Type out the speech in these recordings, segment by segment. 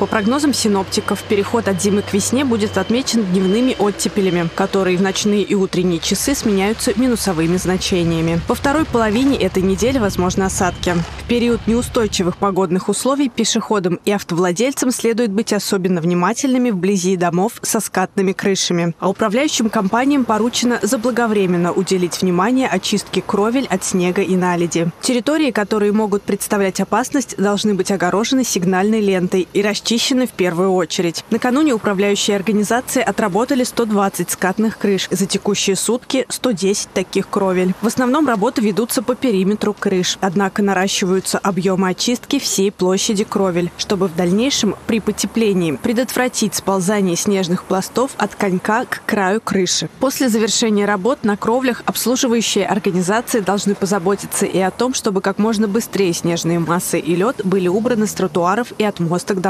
По прогнозам синоптиков, переход от зимы к весне будет отмечен дневными оттепелями, которые в ночные и утренние часы сменяются минусовыми значениями. Во второй половине этой недели возможны осадки. В период неустойчивых погодных условий пешеходам и автовладельцам следует быть особенно внимательными вблизи домов со скатными крышами. А управляющим компаниям поручено заблаговременно уделить внимание очистке кровель от снега и наледи. Территории, которые могут представлять опасность, должны быть огорожены сигнальной лентой и расчищены в первую очередь. Накануне управляющие организации отработали 120 скатных крыш. За текущие сутки 110 таких кровель. В основном работы ведутся по периметру крыш. Однако наращиваются объемы очистки всей площади кровель, чтобы в дальнейшем при потеплении предотвратить сползание снежных пластов от конька к краю крыши. После завершения работ на кровлях обслуживающие организации должны позаботиться и о том, чтобы как можно быстрее снежные массы и лед были убраны с тротуаров и от мосток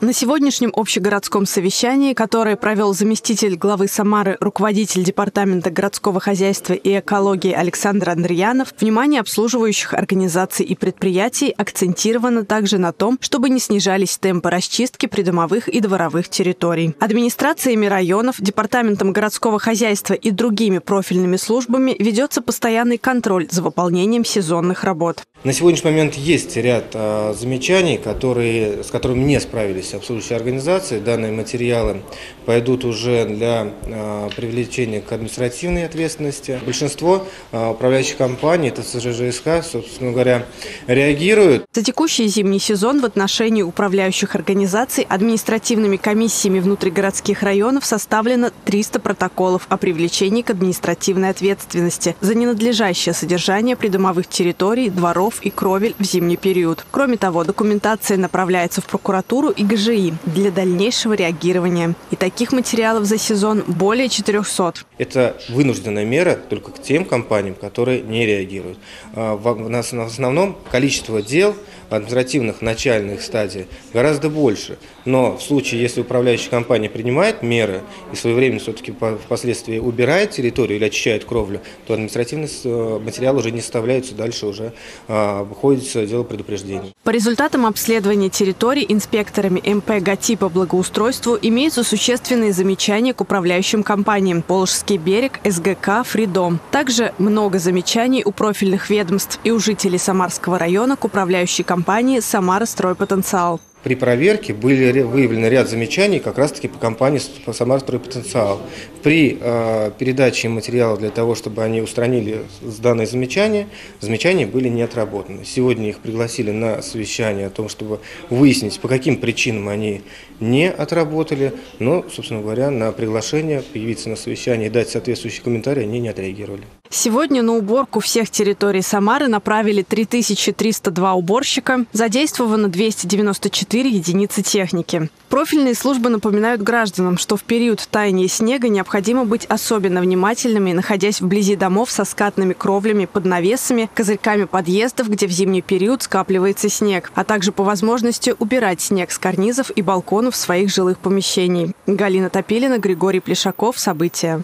На сегодняшнем общегородском совещании, которое провел заместитель главы Самары, руководитель Департамента городского хозяйства и экологии Александр Андреянов, внимание обслуживающих организаций и предприятий акцентировано также на том, чтобы не снижались темпы расчистки придомовых и дворовых территорий. Администрациями районов, Департаментом городского хозяйства и другими профильными службами ведется постоянный контроль за выполнением сезонных работ. На сегодняшний момент есть ряд а, замечаний, которые, с которыми не справились обслуживающие организации. Данные материалы пойдут уже для а, привлечения к административной ответственности. Большинство а, управляющих компаний, это СЖЖСК, собственно говоря, реагируют. За текущий зимний сезон в отношении управляющих организаций административными комиссиями внутригородских районов составлено 300 протоколов о привлечении к административной ответственности за ненадлежащее содержание придомовых территорий, дворов, дров и кровель в зимний период. Кроме того, документация направляется в прокуратуру и ГЖИ для дальнейшего реагирования. И таких материалов за сезон более 400. Это вынужденная мера только к тем компаниям, которые не реагируют. А, в основном количество дел административных начальных стадиях гораздо больше. Но в случае, если управляющая компания принимает меры и своевременно все-таки впоследствии убирает территорию или очищает кровлю, то административный э, материал уже не составляется дальше уже а, выходит дело предупреждения. По результатам обследования территорий инспекторами МП ГАТИ по благоустройству имеются существенные замечания к управляющим компаниям Полжский берег, СГК, Фридом. Также много замечаний у профильных ведомств и у жителей Самарского района к управляющей компании «Самара Стройпотенциал». При проверке были выявлены ряд замечаний как раз-таки по компании «Самарстройпотенциал». При э, передаче материалов для того, чтобы они устранили данные замечания, замечания были не отработаны. Сегодня их пригласили на совещание о том, чтобы выяснить, по каким причинам они не отработали, но, собственно говоря, на приглашение появиться на совещании и дать соответствующий комментарий они не отреагировали. Сегодня на уборку всех территорий Самары направили 3302 уборщика, задействовано 294 единицы техники. Профильные службы напоминают гражданам, что в период таяния снега необходимо быть особенно внимательными, находясь вблизи домов со скатными кровлями под навесами, козырьками подъездов, где в зимний период скапливается снег, а также по возможности убирать снег с карнизов и балконов своих жилых помещений. Галина Топилина, Григорий Плешаков. События.